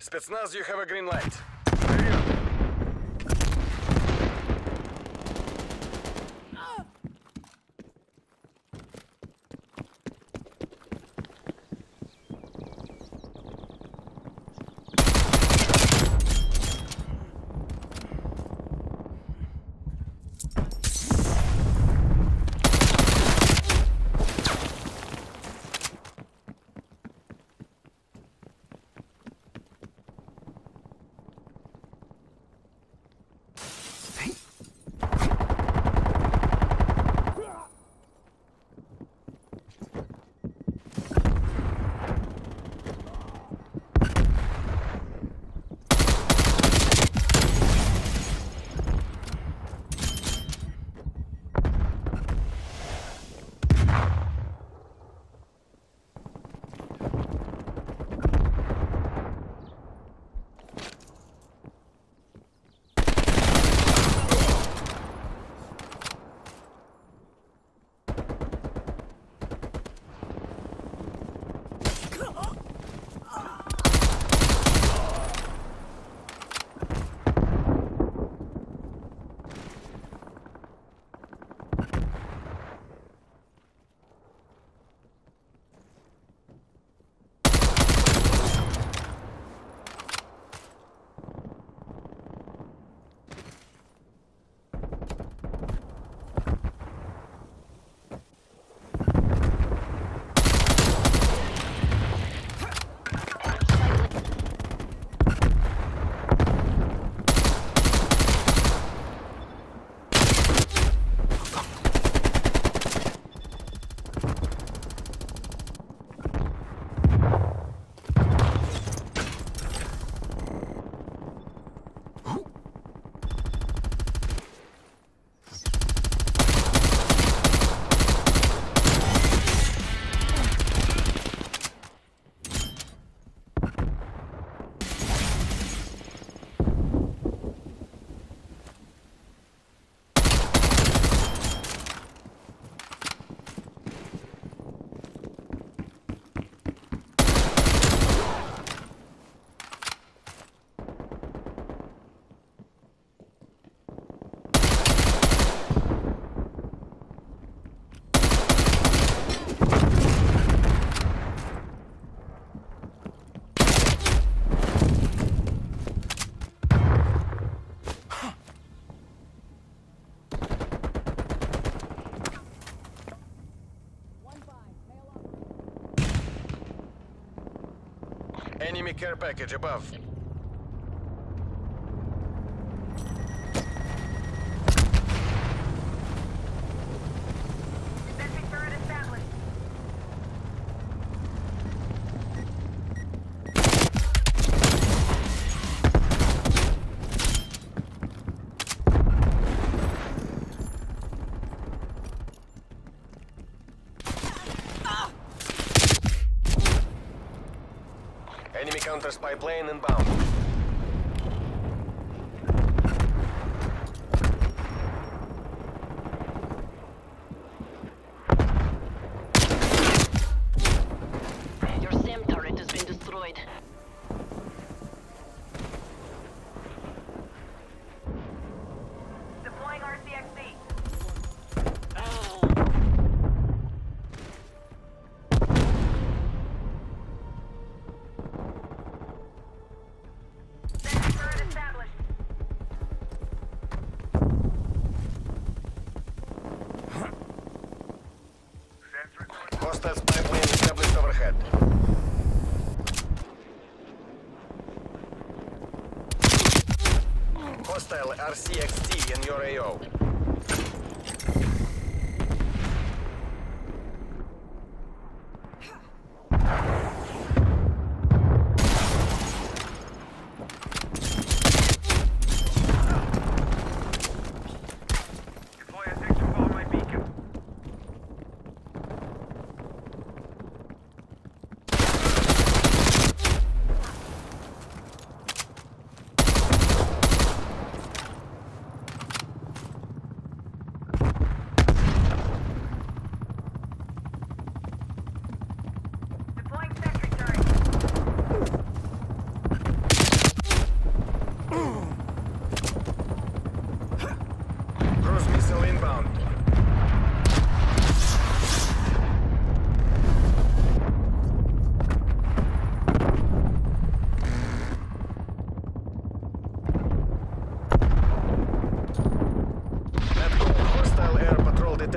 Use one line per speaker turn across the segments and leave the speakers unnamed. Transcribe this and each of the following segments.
Spetsnaz, you have a green light. Care package above. Counter spy plane inbound. Hostile RCXD in your AO.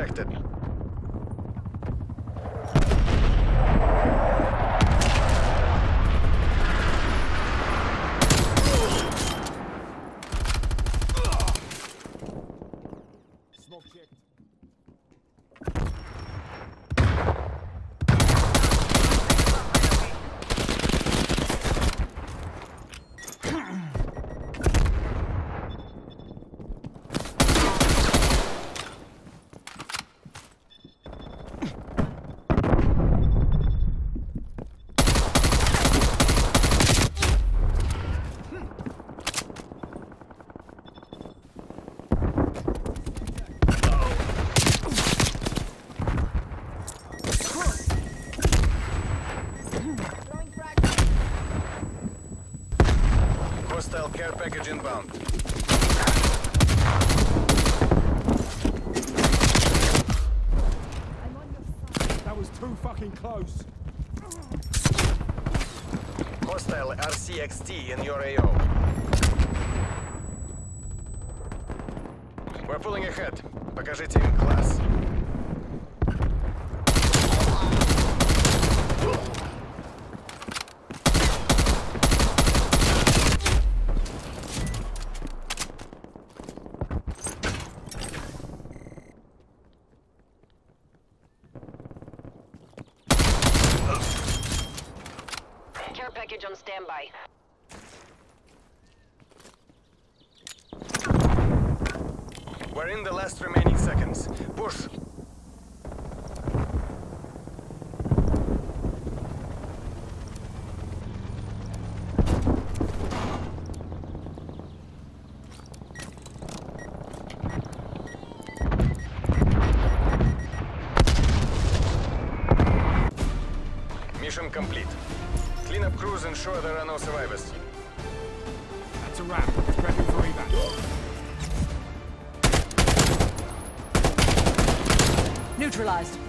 detected.
too fucking close.
Hostile RCXT in your AO. We're pulling ahead. Покажите им класс.
Package on standby.
We're in the last remaining seconds. Push. Mission complete. Clean up crews, ensure there are no survivors.
That's a wrap. Prepping for evac.
Neutralized.